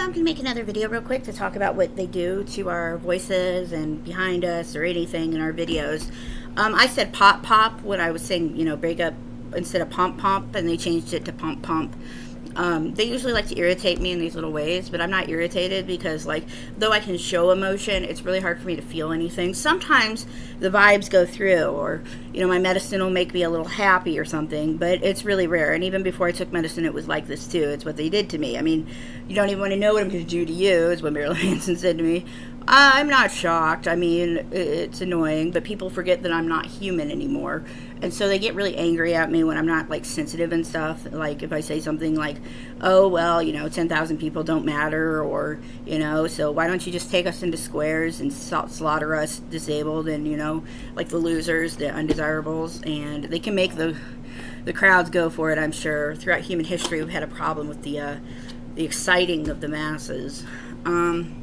I'm going to make another video real quick to talk about what they do to our voices and behind us or anything in our videos. Um, I said pop pop when I was saying, you know, break up instead of pump pump, and they changed it to pump pump. Um, they usually like to irritate me in these little ways, but I'm not irritated because, like, though I can show emotion, it's really hard for me to feel anything. Sometimes the vibes go through, or, you know, my medicine will make me a little happy or something, but it's really rare. And even before I took medicine, it was like this too. It's what they did to me. I mean, you don't even want to know what I'm going to do to you, is what Marilyn Manson said to me. I'm not shocked. I mean, it's annoying, but people forget that I'm not human anymore. And so they get really angry at me when I'm not like sensitive and stuff. Like if I say something like, oh, well, you know, 10,000 people don't matter, or, you know, so why don't you just take us into squares and slaughter us disabled and, you know, like the losers, the undesirables. And they can make the, the crowds go for it, I'm sure. Throughout human history, we've had a problem with the, uh, the exciting of the masses. Um,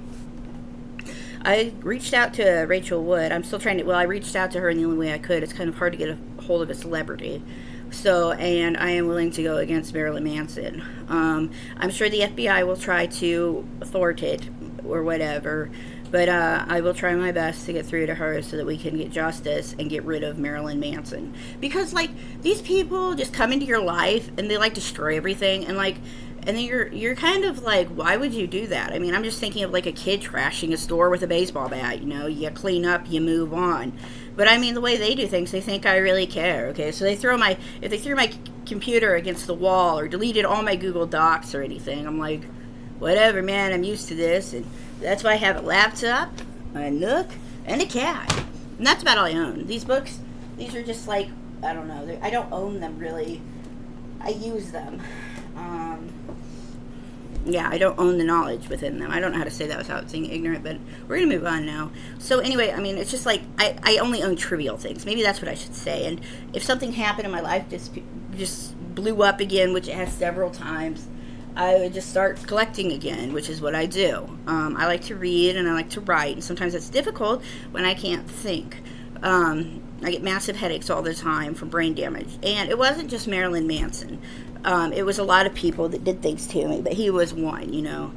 I reached out to Rachel Wood. I'm still trying to, well, I reached out to her in the only way I could. It's kind of hard to get a hold of a celebrity. So, and I am willing to go against Marilyn Manson. Um, I'm sure the FBI will try to thwart it or whatever, but uh, I will try my best to get through to her so that we can get justice and get rid of Marilyn Manson. Because, like, these people just come into your life and they like destroy everything, and like, and then you're you're kind of like why would you do that? I mean i'm just thinking of like a kid trashing a store with a baseball bat you know? You clean up you move on. But i mean the way they do things they think i really care okay? So they throw my if they threw my computer against the wall or deleted all my google docs or anything i'm like whatever man i'm used to this. And that's why i have a laptop a nook and a cat. And that's about all i own. These books these are just like i don't know i don't own them really. I use them um, yeah, I don't own the knowledge within them. I don't know how to say that without saying ignorant, but we're gonna move on now. So anyway, I mean, it's just like I, I only own trivial things. Maybe that's what I should say. And if something happened in my life just just blew up again, which it has several times, I would just start collecting again, which is what I do. Um, I like to read and I like to write, and sometimes it's difficult when I can't think. Um, I get massive headaches all the time from brain damage. And it wasn't just Marilyn Manson. Um, it was a lot of people that did things to me, but he was one, you know.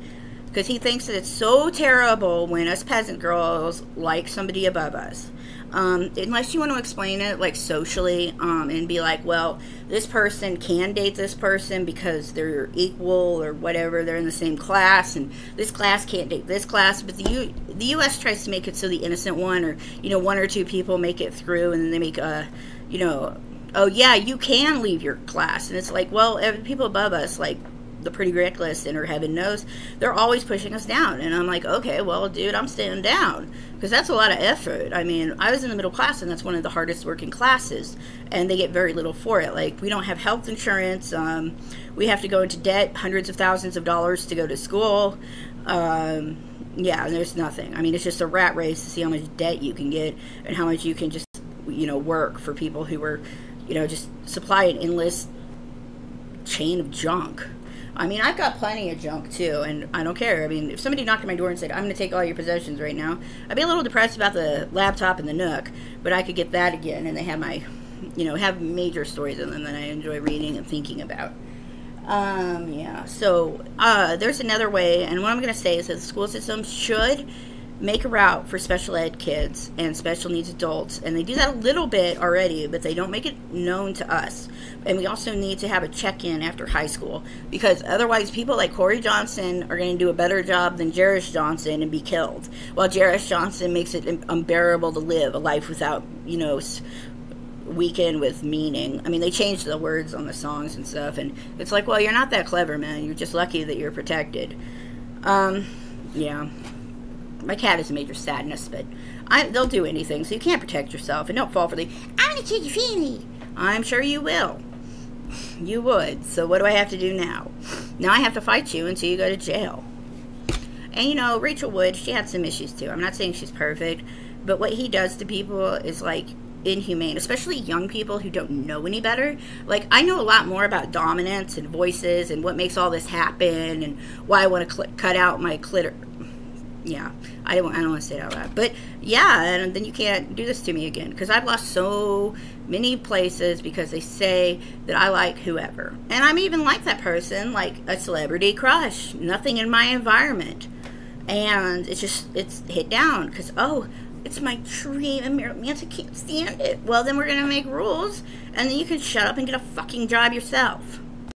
Because he thinks that it's so terrible when us peasant girls like somebody above us. Um, unless you want to explain it like socially um, and be like, well, this person can date this person because they're equal or whatever, they're in the same class, and this class can't date this class. But the U- the U.S. tries to make it so the innocent one or you know one or two people make it through, and then they make a you know oh yeah, you can leave your class. And it's like, well, people above us, like the pretty reckless and her heaven knows, they're always pushing us down. And I'm like, okay, well, dude, I'm staying down because that's a lot of effort. I mean, I was in the middle class and that's one of the hardest working classes, and they get very little for it. Like, we don't have health insurance. Um, we have to go into debt, hundreds of thousands of dollars to go to school. Um, yeah, there's nothing. I mean, it's just a rat race to see how much debt you can get and how much you can just, you know, work for people who were you know, just supply an endless chain of junk. I mean, I've got plenty of junk too, and I don't care. I mean, if somebody knocked on my door and said, I'm going to take all your possessions right now, I'd be a little depressed about the laptop and the Nook, but I could get that again, and they have my, you know, have major stories in them that I enjoy reading and thinking about. Um, yeah, so uh, there's another way, and what I'm going to say is that the school system should make a route for special ed kids and special needs adults. And they do that a little bit already, but they don't make it known to us. And we also need to have a check in after high school because otherwise, people like Corey Johnson are going to do a better job than Jarish Johnson and be killed. While Jarish Johnson makes it unbearable to live a life without, you know, weekend with meaning. I mean, they changed the words on the songs and stuff, and it's like, well, you're not that clever, man. You're just lucky that you're protected. Um, yeah my cat is a major sadness, but I, they'll do anything, so you can't protect yourself and don't fall for the I'm gonna kill your fanny. I'm sure you will. You would. So what do I have to do now? Now I have to fight you until you go to jail. And you know, Rachel Wood, she had some issues too. I'm not saying she's perfect, but what he does to people is like inhumane, especially young people who don't know any better. Like, I know a lot more about dominance and voices and what makes all this happen and why I want to cut out my clitor yeah, I don't, I don't want to say it out loud. But yeah, and then you can't do this to me again because I've lost so many places because they say that I like whoever. And I'm even like that person, like a celebrity crush. Nothing in my environment. And it's just, it's hit down because, oh, it's my dream and Manson can't stand it. Well, then we're going to make rules and then you can shut up and get a fucking job yourself.